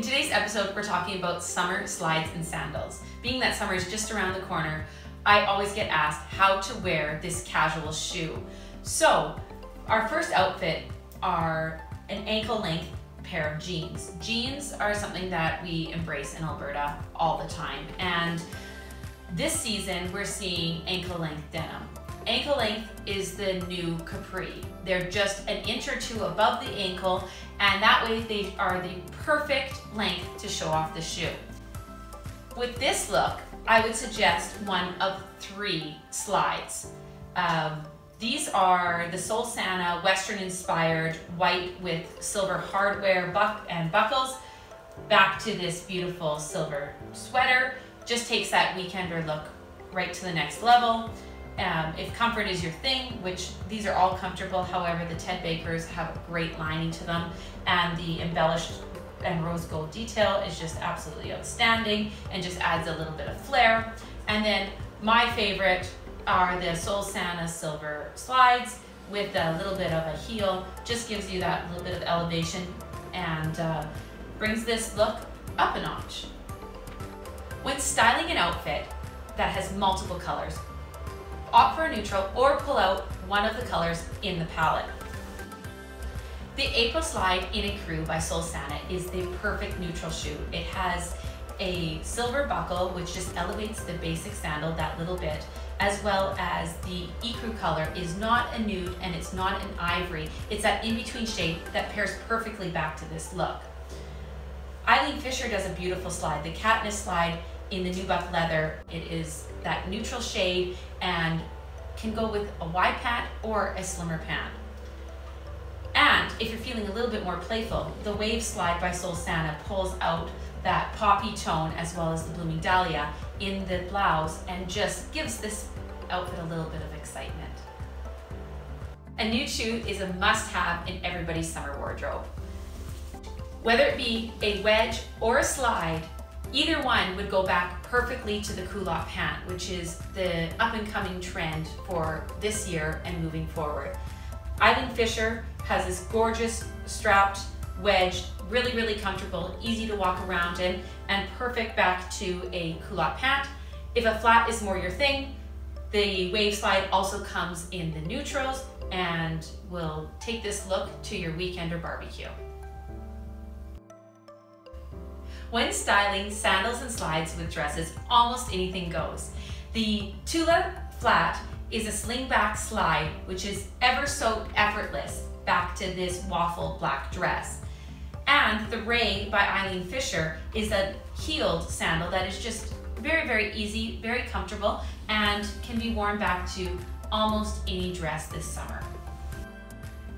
In today's episode, we're talking about summer slides and sandals. Being that summer is just around the corner, I always get asked how to wear this casual shoe. So, our first outfit are an ankle length pair of jeans. Jeans are something that we embrace in Alberta all the time. And this season, we're seeing ankle length denim. Ankle length is the new capri. They're just an inch or two above the ankle, and that way they are the perfect length to show off the shoe. With this look, I would suggest one of three slides. Um, these are the Solsana Western inspired white with silver hardware buck and buckles back to this beautiful silver sweater. Just takes that weekender look right to the next level. Um, if comfort is your thing, which these are all comfortable, however, the Ted Bakers have a great lining to them, and the embellished and rose gold detail is just absolutely outstanding and just adds a little bit of flair. And then my favorite are the Solsana silver slides with a little bit of a heel, just gives you that little bit of elevation and uh, brings this look up a notch. When styling an outfit that has multiple colors, opt for a neutral or pull out one of the colors in the palette. The April Slide in ecru by Solsana is the perfect neutral shoe. It has a silver buckle, which just elevates the basic sandal that little bit, as well as the ecru color is not a nude and it's not an ivory. It's that in-between shade that pairs perfectly back to this look. Eileen Fisher does a beautiful slide. The Katniss slide in the nubuck leather, it is that neutral shade and can go with a wide pant or a slimmer pant. And if you're feeling a little bit more playful, the Wave Slide by Solsana pulls out that poppy tone as well as the blooming dahlia in the blouse and just gives this outfit a little bit of excitement. A nude shoe is a must-have in everybody's summer wardrobe. Whether it be a wedge or a slide, either one would go back perfectly to the culotte pant, which is the up and coming trend for this year and moving forward. Eileen Fisher has this gorgeous strapped wedge, really, really comfortable, easy to walk around in, and perfect back to a culotte pant. If a flat is more your thing, the wave slide also comes in the neutrals and will take this look to your weekend or barbecue. When styling sandals and slides with dresses, almost anything goes. The Tula flat is a sling back slide, which is ever so effortless back to this waffle black dress. And the Rai by Eileen Fisher is a heeled sandal that is just very, very easy, very comfortable, and can be worn back to almost any dress this summer.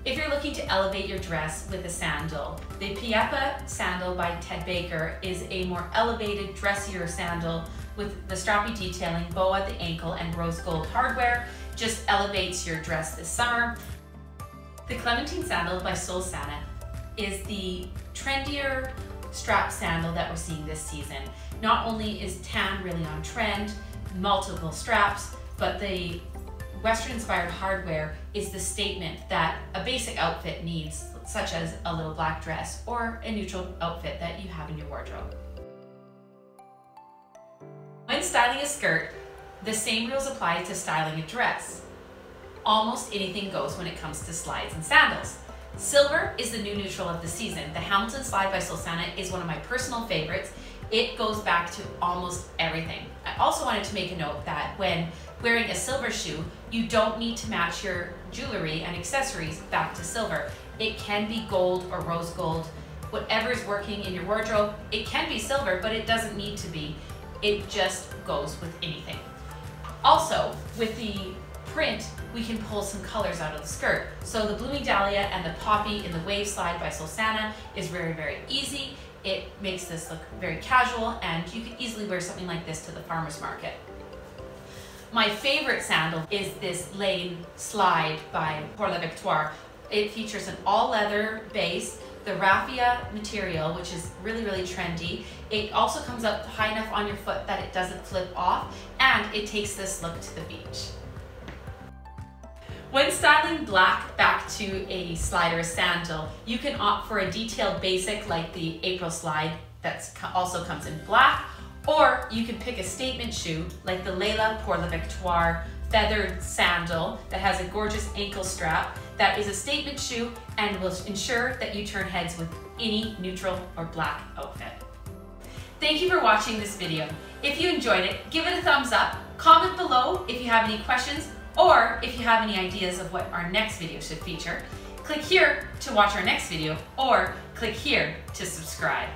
If you're looking to elevate your dress with a sandal, the Payepa sandal by Ted Baker is a more elevated, dressier sandal with the strappy detailing, bow at the ankle, and rose gold hardware. Just elevates your dress this summer. The Clementine sandal by Solsana is the trendier strap sandal that we're seeing this season. Not only is tan really on trend, multiple straps, but the Western inspired hardware is the statement that a basic outfit needs, such as a little black dress or a neutral outfit that you have in your wardrobe. When styling a skirt, the same rules apply to styling a dress. Almost anything goes when it comes to slides and sandals. Silver is the new neutral of the season. The Hamilton Slide by Solsana is one of my personal favorites. It goes back to almost everything. I also wanted to make a note that when wearing a silver shoe, you don't need to match your jewelry and accessories back to silver. It can be gold or rose gold, whatever is working in your wardrobe. It can be silver, but it doesn't need to be. It just goes with anything. Also, with the print, we can pull some colors out of the skirt. So the Blooming Dahlia and the Poppy in the Wave Slide by Solsana is very, very easy. It makes this look very casual and you can easily wear something like this to the farmer's market. My favorite sandal is this Layne Slide by Pour la Victoire. It features an all leather base, the raffia material, which is really, really trendy. It also comes up high enough on your foot that it doesn't flip off, and it takes this look to the beach. When styling black back to a slide or a sandal, you can opt for a detailed basic like the April slide that also comes in black, or you can pick a statement shoe like the Layla pour la Victoire feathered sandal that has a gorgeous ankle strap that is a statement shoe and will ensure that you turn heads with any neutral or black outfit. Thank you for watching this video. If you enjoyed it, give it a thumbs up, comment below if you have any questions or if you have any ideas of what our next video should feature. Click here to watch our next video or click here to subscribe.